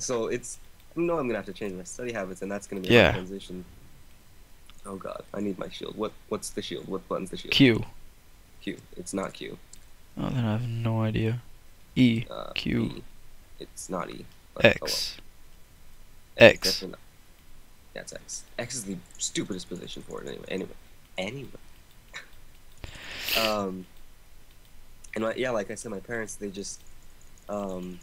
So it's know I'm gonna have to change my study habits, and that's gonna be a Yeah. transition. Oh god, I need my shield. What what's the shield? What button's the shield? Q. Q. It's not Q. Oh, then I have no idea. E. Uh, Q. E. It's not E. but- oh well. X. X. definitely not. Yeah, it's X. X is the stupidest position for it anyway. Anyway. Anyway. um. And my, yeah, like I said, my parents they just, um,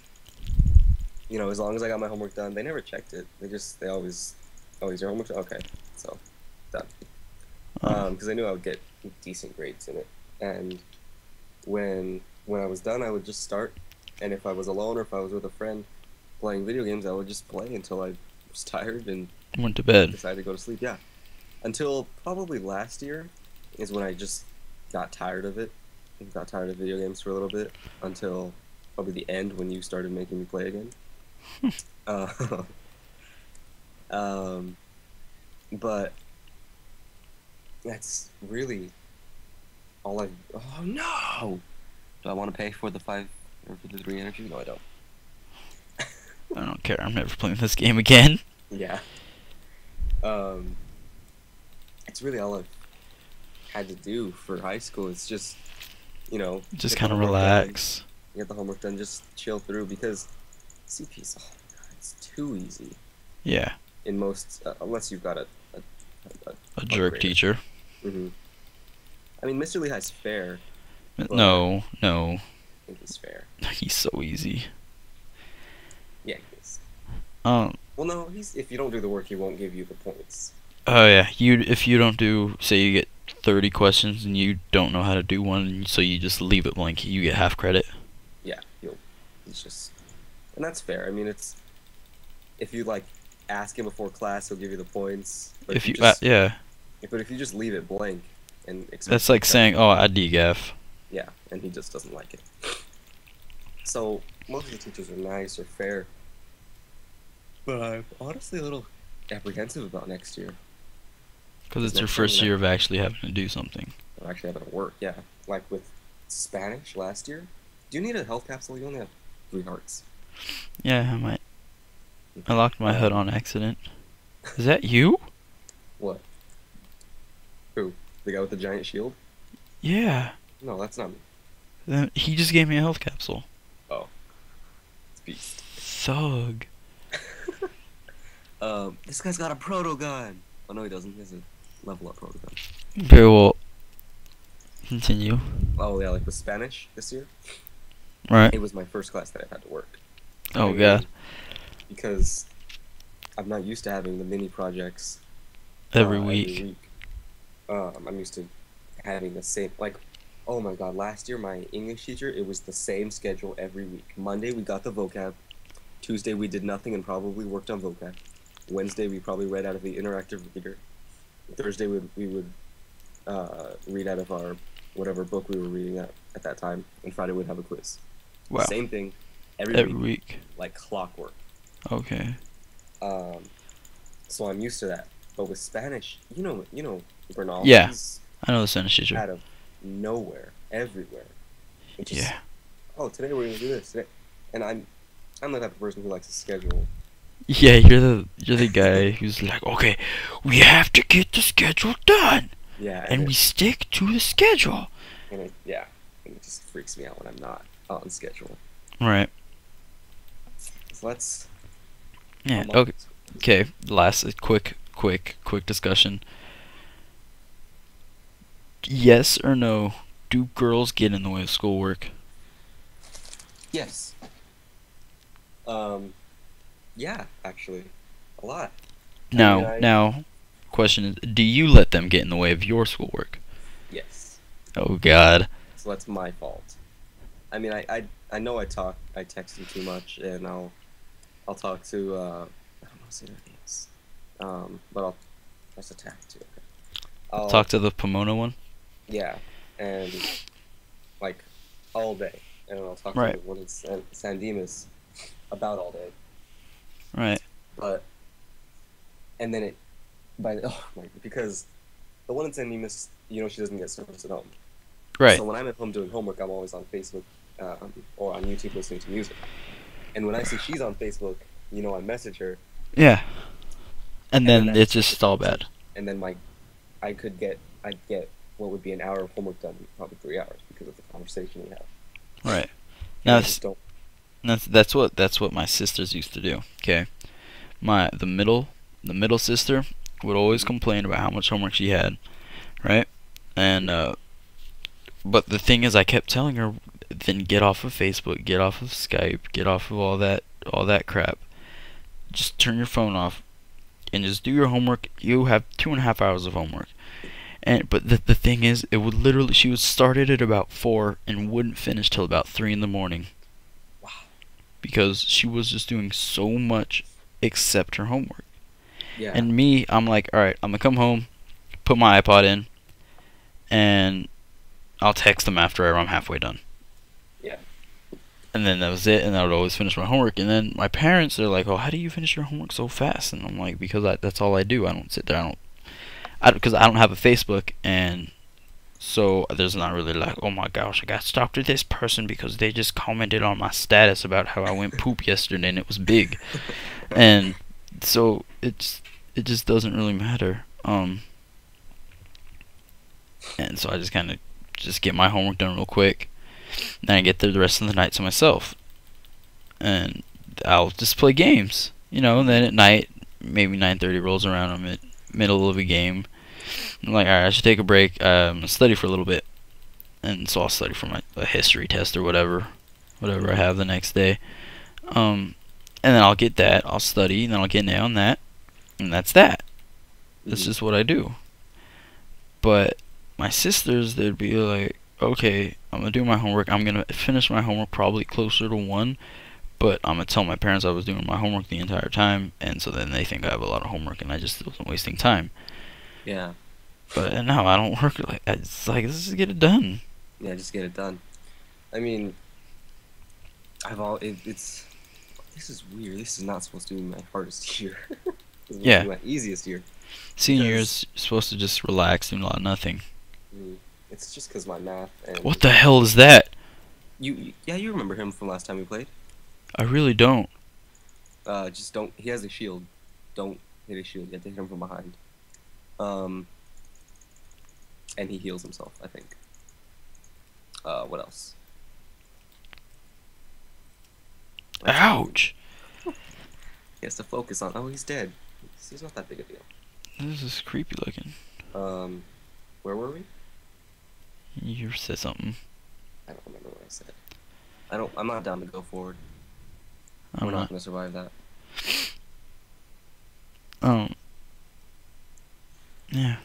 you know, as long as I got my homework done, they never checked it. They just they always, oh, is your homework done? okay? So, done. Oh, Um, because I knew I would get decent grades in it, and when when I was done, I would just start, and if I was alone or if I was with a friend playing video games, I would just play until I was tired and went to bed. decided to go to sleep. Yeah, until probably last year is when I just got tired of it. Got tired of video games for a little bit until probably the end when you started making me play again. Uh, um, but that's really all I. Oh no! Do I want to pay for the five or for the three energy? No, I don't. I don't care. I'm never playing this game again. Yeah. Um, it's really all I've had to do for high school. It's just, you know, Just kind of homework done, relax. Get the homework done, just chill through because CP's, oh god, it's too easy Yeah. in most, uh, unless you've got a, a, a, A jerk Upgraded. teacher. hmm I mean, Mr. Lehigh's fair. No, no. I think he's fair. He's so easy. Yeah, he is. Um. Well, no, he's if you don't do the work, he won't give you the points. Oh yeah. You if you don't do say you get 30 questions and you don't know how to do one, so you just leave it blank, you get half credit. Yeah, he'll. He's just, and that's fair. I mean, it's if you like ask him before class, he'll give you the points. But if you, uh, just, yeah, but if you just leave it blank and expect that's like saying, "Oh, I DGAF." yeah, and he just doesn't like it. So most of the teachers are nice or fair, but I'm honestly a little apprehensive about next year. Because it's your first year of actually having to do something. I'm actually having to work. Yeah, like with Spanish last year. Do you need a health capsule? You only have three hearts. Yeah, I might. I locked my hood on accident. Is that you? What? Who? The guy with the giant shield? Yeah. No, that's not me. Then he just gave me a health capsule. Oh. It's Beast. Thug. Um, this guy's got a proto gun. Oh no, he doesn't. He has a level up proto gun. Okay, well. Continue. Oh yeah, like with Spanish this year, Right. it was my first class that I had to work. Oh And god. Because I'm not used to having the mini projects Every uh, week. Um, I'm used to having the same like. Oh my god! Last year, my English teacher, it was the same schedule every week. Monday we got the vocab. Tuesday we did nothing and probably worked on vocab. Wednesday we probably read out of the interactive reader. Thursday we we would uh, read out of our whatever book we were reading at at that time, and Friday we'd have a quiz. Wow. Same thing every, Every week, week. like clockwork. Okay. Um, so I'm used to that. But with Spanish, you know, you know, Bernal. Yeah. I know the Spanish teacher. out of nowhere, everywhere. Just, Yeah. Oh, today we're gonna do this. Today, and I'm, I'm the type of person who likes to schedule. Yeah, you're the you're the guy who's like, okay, we have to get the schedule done, Yeah. and it, we stick to the schedule. and it, yeah, and it just freaks me out when I'm not on schedule. Right. Let's. Yeah. Okay. Okay. Last quick, quick, quick discussion. Yes or no? Do girls get in the way of schoolwork? Yes. Um, yeah, actually, a lot. I Now, mean, I- now, question is, do you let them get in the way of your schoolwork? Yes. Oh God. So that's my fault. I mean, I, I, I know I talk, I text you too much, and I'll, I'll talk to, uh, I don't know what's their names, um, but I'll, that's a tag too. I'll Talk to the Pomona one. Yeah, and like all day, and I'll talk Right. to one in San, San Dimas about all day, Right. but and then it by oh my because the one in San Dimas, you know, she doesn't get service at home. Right. So when I'm at home doing homework, I'm always on Facebook um, or on YouTube listening to music. And when I see she's on Facebook you know, I message her, Yeah. And And then then it's just all bad. and then like, I could get, I'd get what would be an hour of homework done in probably three hours because of the conversation we have. Right. Now I it's- just don't. That's that's what that's what my sisters used to do. Okay, my the middle the middle sister would always complain about how much homework she had, right? And uh, but the thing is, I kept telling her, then get off of Facebook, get off of Skype, get off of all that all that crap. Just turn your phone off, and just do your homework. You have two and a half hours of homework. And but the the thing is, it would literally she would start it at about four and wouldn't finish till about three in the morning Wow. because she was just doing so much except her homework. Yeah. And me, I'm like, all right, I'm gonna come home, put my iPod in, and I'll text them after I'm halfway done. And then that was it, and I would always finish my homework. And then my parents, they're like, "Oh, how do you finish your homework so fast?" And I'm like, "Because I, that's all I do. I don't sit there. I don't, because I don't have a Facebook, and so there's not really like, oh my gosh, I got to talk to this person because they just commented on my status about how I went poop yesterday and it was big, and so it's it just doesn't really matter. Um, and so I just kind of just get my homework done real quick, then I get through the rest of the night to myself, and I'll just play games, you know. And then at night, maybe 9:30 rolls around, I'm at middle of a game. I'm like, alright, I should take a break. Um, study for a little bit, and so I'll study for my a history test or whatever, whatever I have the next day. Um, and then I'll get that. I'll study, and then I'll get an A on that, and that's that. This Mhm. is what I do. But my sisters, they'd be like, okay, I'm gonna do my homework. I'm gonna finish my homework probably closer to one, but I'm gonna tell my parents I was doing my homework the entire time, and so then they think I have a lot of homework, and I just wasn't wasting time. Yeah. But no, I don't work like that. It's like let's just get it done. Yeah, just get it done. I mean, I've all it, it's. This is weird. This is not supposed to be my hardest year. this is supposed to Yeah. my easiest year. Senior year's you're supposed to just relax, do a lot of nothing. Mm. It's just because my math and What the hell is that? you, you. Yeah, you remember him from last time we played. I really don't. Uh, just don't. He has a shield. Don't hit his shield. You have to hit him from behind. Um. And he heals himself. I think. Uh, what else? Ouch! He has to focus on. Oh, he's dead. He's not that big a deal. This is creepy looking. Um, where were we? You said something. I don't remember what I said. I don't. I'm not down to go forward. I'm We're not not. gonna survive that. Um. Yeah,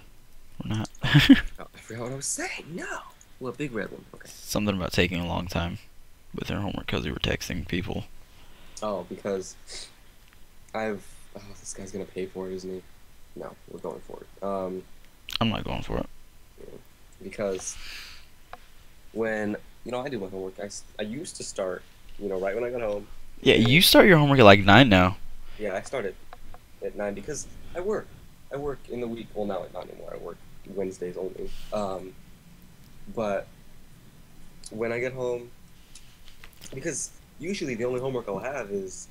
we're not. Oh, I forgot what I was saying. No. Well, big red one. Okay. something about taking a long time with their homework because we were texting people. Oh, because I've. Oh, this guy's gonna pay for it, isn't he? No, we're going for it. Um, I'm not going for it. Because when you know I do my homework, I, I used to start. You know, right when I got home. Yeah, you start your homework at like nine now. Yeah, I started at nine because I work. I work in the week. Well, now not anymore. I work Wednesdays only. Um, but when I get home, because usually the only homework I'll have is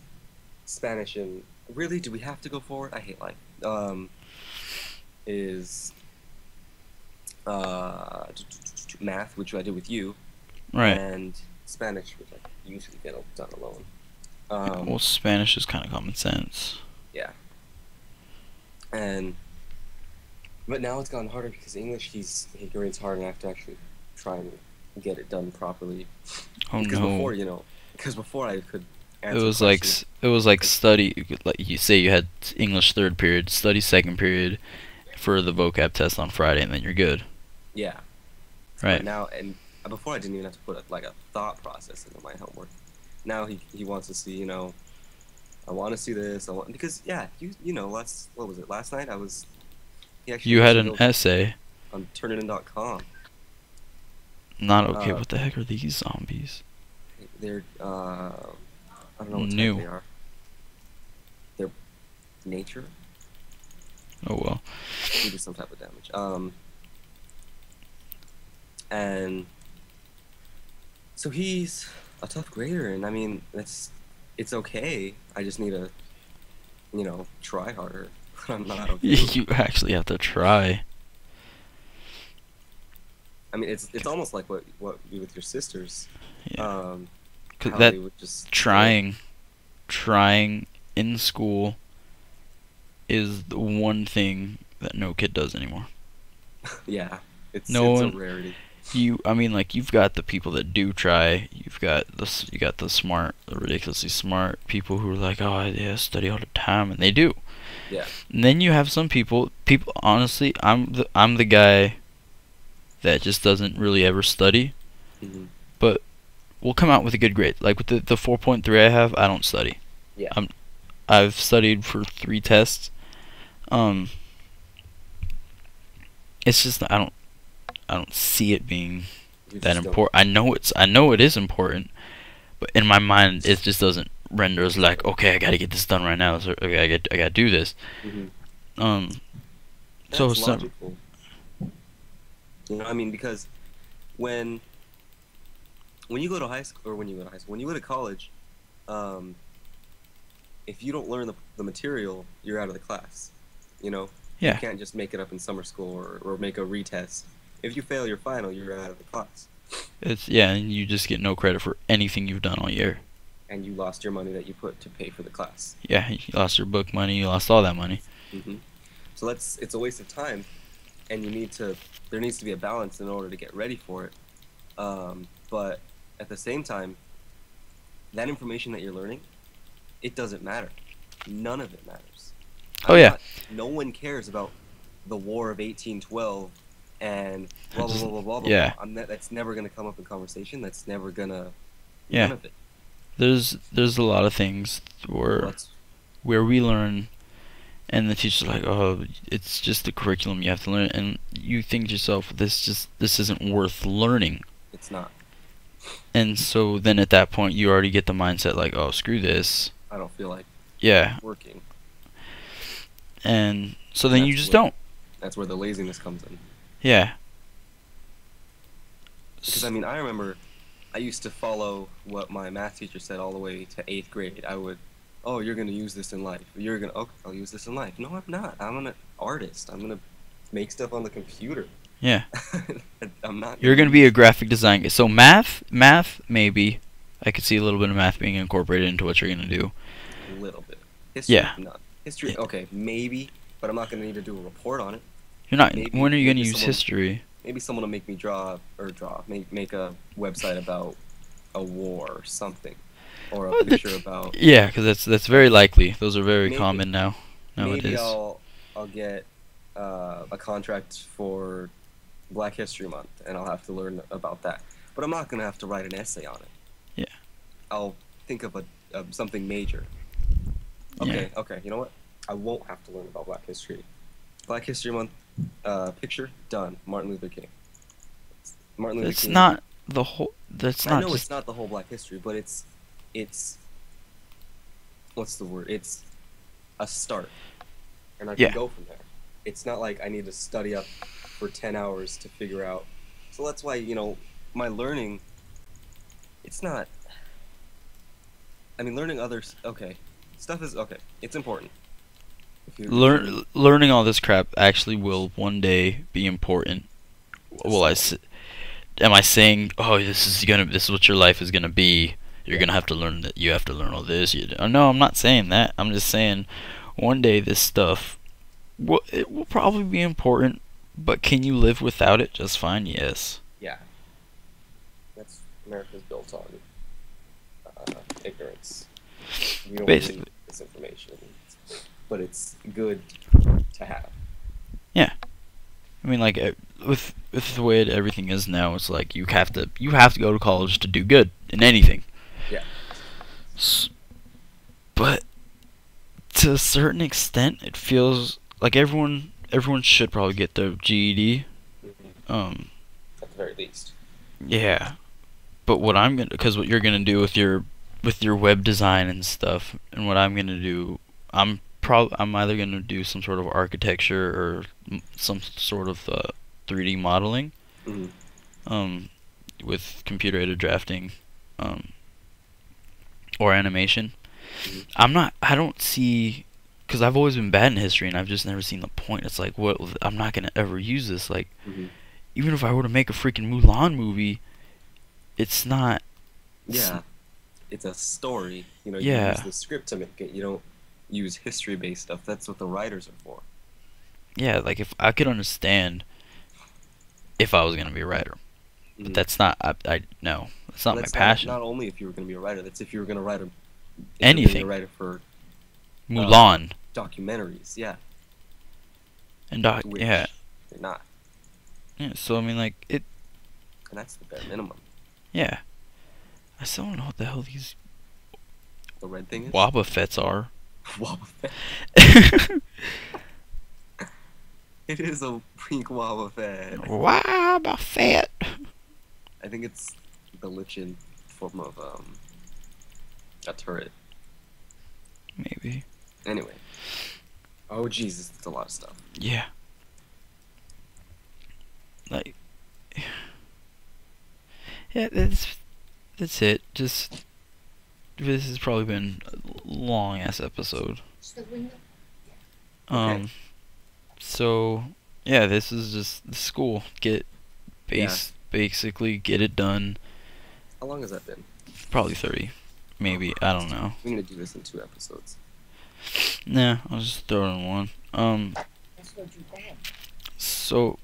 Spanish and really, do we have to go forward? I hate life. Um, is uh, math, which I did with you, Right. and Spanish, which I usually get done alone. Um, well, Spanish is kind of common sense. yeah. And but now it's gotten harder because English he's he grades hard and I have to actually try and get it done properly. Oh because no. before, you know, because before I could it was like questions. it was like study like you say you had English third period, study second period for the vocab test on Friday, and then you're good. Yeah. Right. But now and before I didn't even have to put a, like a thought process into my homework. Now he he wants to see, you know, I want to see this. I want because yeah, you you know, last what was it? Last night I was. He actually You had an essay. on Turnitin.com. Not okay. Uh, what the heck are these zombies? They're uh, I don't know what New. they are. They're nature. Oh well. They do some type of damage. Um, and so he's a tough grader, and I mean that's it's okay. I just need to, you know, try harder. I'm not okay. you actually have to try. I mean, it's it's almost like what what you with your sisters. Yeah. Um, 'Cause that would just trying, trying in school is the one thing that no kid does anymore. Yeah, it's No it's one- a rarity. You, I mean, like you've got the people that do try. You've got the you got the smart, the ridiculously smart people who are like, oh yeah, study all the time, and they do. Yeah. And then you have some people. People, honestly, I'm the I'm the guy that just doesn't really ever study. mm-hmm. but we'll come out with a good grade. Like with the the 4.3 I have, I don't study. Yeah. I'm I've studied for three tests. Um. It's just I don't I don't see it being You that important. I know it's I know it is important, but in my mind it just doesn't render as like okay I gotta get this done right now. So okay, I got I gotta do this. Mhm. Um. So That's some- logical. You know, I mean, because when when you go to high school, or when you go to high school, when you go to college, um, if you don't learn the, the material, you're out of the class. You know, Yeah. you can't just make it up in summer school or, or make a retest. If you fail your final, you're out of the class, It's yeah, and you just get no credit for anything you've done all year. and you lost your money that you put to pay for the class. Yeah, you lost your book money, you lost all that money. hmm So that's it's a waste of time, and you need to. There needs to be a balance in order to get ready for it. Um, but at the same time, that information that you're learning, it doesn't matter. None of it matters. Oh, yeah. not- no one cares about the War of 1812 and blah blah blah blah blah. blah. yeah. I'm ne- that's never gonna come up in conversation. That's never gonna. Yeah. Of. There's there's a lot of things where where we learn and the teacher's like, Oh, it's just the curriculum you have to learn and you think to yourself, This just this isn't worth learning it's not. and so then at that point you already get the mindset like, Oh, screw this. I don't feel like Yeah. working. And so then you just what- don't. That's where the laziness comes in. Yeah. Because I mean, I remember I used to follow what my math teacher said all the way to eighth grade. I would, oh, you're gonna use this in life. You're gonna, okay, I'll use this in life. No, I'm not. I'm an artist. I'm gonna make stuff on the computer. Yeah. I'm not. You're gonna be a graphic design guy. So math, math, maybe. I could see a little bit of math being incorporated into what you're gonna do. a little bit. History, Yeah. None. History, okay, maybe, but I'm not gonna need to do a report on it. You're not. Maybe- when are you gonna use someone- history? Maybe someone will make me draw or draw, make make a website about a war or something, or a Well, picture about. Yeah, because that's that's very likely. Those are very Maybe- common now Nowadays. maybe. I'll I'll get uh, a contract for Black History Month, and I'll have to learn about that. But I'm not gonna have to write an essay on it. Yeah. I'll think of a of something major. Okay, okay. You know what? I won't have to learn about Black History. Black History Month uh, picture done. Martin Luther King. Martin Luther It's King. not the whole. That's I know just. it's not the whole Black History, but it's it's what's the word? It's a start, and I can Yeah. go from there. It's not like I need to study up for ten hours to figure out. So that's why you know my learning. It's not. I mean, learning others. Okay, stuff is okay. It's important. You Learn learning all this crap actually will one day be important. Will I? Am I saying, oh, this is gonna, this is what your life is gonna be? You're gonna have to learn that. You have to learn all this. You, oh, no, I'm not saying that. I'm just saying, one day this stuff, will it will probably be important. But can you live without it just fine? Yes. Yeah. That's America's built on uh, ignorance. We don't Basically. this information, but it's good to have. Yeah, I mean, like with with the way everything is now, it's like you have to you have to go to college to do good in anything. Yeah. But to a certain extent, it feels like everyone everyone should probably get their GED. Um, At the very least. yeah. But what I'm gonna, because what you're gonna do with your with your web design and stuff, and what I'm gonna do, I'm prob I'm either gonna do some sort of architecture or m- some sort of uh, 3D modeling, hmm um, with computer aided drafting, um, or animation. Mhm. I'm not. I don't see because I've always been bad in history and I've just never seen the point. It's like what I'm not gonna ever use this. Like Mhm. even if I were to make a freaking Mulan movie, it's not. Yeah, it's a story. You know, you Yeah. use the script to make it. You don't use history-based stuff. That's what the writers are for. Yeah, like if I could understand if I was gonna be a writer, but Mhm. that's not. I, I no, that's not That's my passion. Not, only if you were going to be a writer. That's if you were going to write a if you're gonna be Anything. A writer for Mulan documentaries. Yeah. and doc. Which Yeah, They're not, yeah. So I mean, like it. and that's the bare minimum. Yeah. I still don't know what the hell these The red thing is. Are. Wobba Fett. It is a pink Wobba Fett. Wobba Fett. I think it's the lichen form of um a turret. Maybe. Anyway. Oh Jesus, it's a lot of stuff. Yeah. Like. Yeah, that's that's it. Just this has probably been a long ass episode. Um. So yeah, this is just the school. Get base basically get it done. How long has that been? Probably thirty, maybe. I don't know. We're gonna do this in two episodes. Nah, I'll just throw it in one. Um. So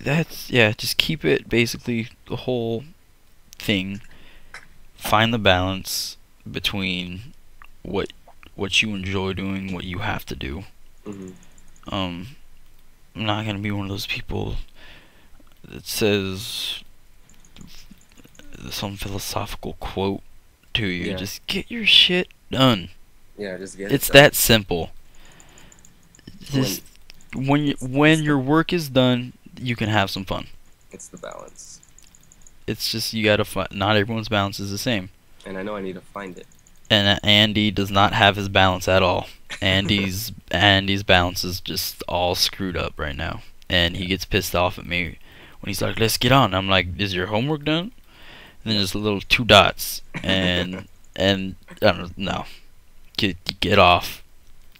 that's yeah. Just keep it basically the whole thing. Find the balance between what what you enjoy doing, what you have to do. hmm Um, I'm not gonna be one of those people that says some philosophical quote to you. Yeah. Just get your shit done. Yeah, just get It's it that simple. Just when you, when your work is done, you can have some fun. It's the balance. It's just you gotta find. Not everyone's balance is the same, And I know I need to find it. and uh, Andy does not have his balance at all. Andy's Andy's balance is just all screwed up right now, and he gets pissed off at me when he's like, "Let's get on." I'm like, "Is your homework done?" And then just a little two dots, and and I don't know. No, get get off,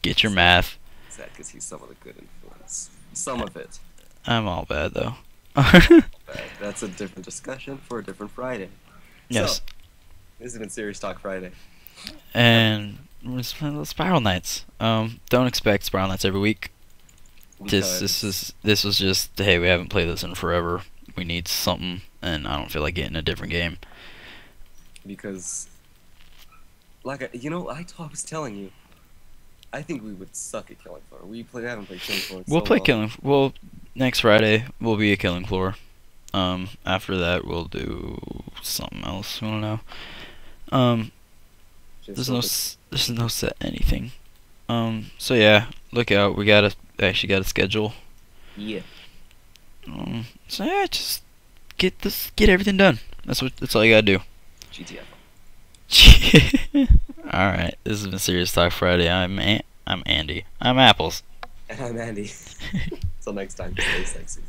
get your math. Is that because he's some of the good influence? Some of it. I'm all bad though. But that's a different discussion for a different Friday. yes, So, this has been Serious Talk Friday. and we're playing little Spiral Knights. Um, don't expect Spiral Knights every week. This this is this was just hey we haven't played this in forever. We need something, and I don't feel like getting a different game. because like I, you know I, t- I was telling you I think we would suck at killing floor. We play haven't played killing floor. in We'll so play long. Killing. Well, next Friday we'll be a Killing Floor. Um, after that we'll do something else. I don't know. Um, there's no there's no set anything. Um, so yeah, look out. We got a actually got a schedule. yeah. Um, so yeah, just get this, get everything done. That's what. That's all you gotta do. GTF. all right, this has been Serious Talk Friday. I'm An- I'm Andy. I'm Apples. And I'm Andy. Till next time, stay sexy.